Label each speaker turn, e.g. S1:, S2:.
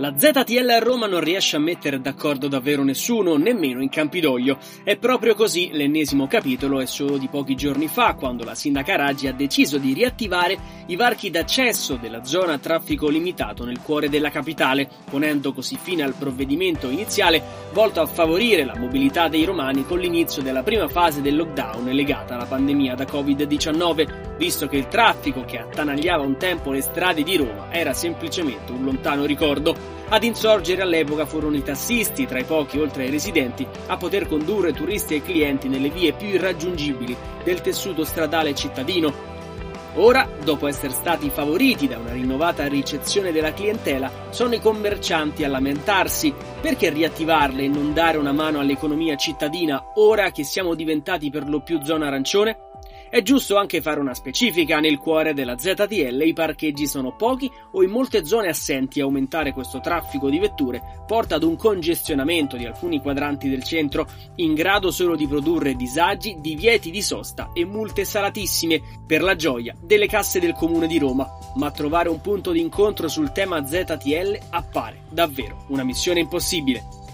S1: La ZTL a Roma non riesce a mettere d'accordo davvero nessuno, nemmeno in Campidoglio. È proprio così, l'ennesimo capitolo è solo di pochi giorni fa, quando la sindaca Raggi ha deciso di riattivare i varchi d'accesso della zona a traffico limitato nel cuore della capitale, ponendo così fine al provvedimento iniziale volto a favorire la mobilità dei romani con l'inizio della prima fase del lockdown legata alla pandemia da Covid-19, visto che il traffico che attanagliava un tempo le strade di Roma era semplicemente un lontano ricordo. Ad insorgere all'epoca furono i tassisti, tra i pochi oltre ai residenti, a poter condurre turisti e clienti nelle vie più irraggiungibili del tessuto stradale cittadino. Ora, dopo essere stati favoriti da una rinnovata ricezione della clientela, sono i commercianti a lamentarsi. Perché riattivarle e non dare una mano all'economia cittadina ora che siamo diventati per lo più zona arancione? È giusto anche fare una specifica, nel cuore della ZTL i parcheggi sono pochi o in molte zone assenti aumentare questo traffico di vetture porta ad un congestionamento di alcuni quadranti del centro in grado solo di produrre disagi, divieti di sosta e multe salatissime per la gioia delle casse del comune di Roma. Ma trovare un punto di incontro sul tema ZTL appare davvero una missione impossibile.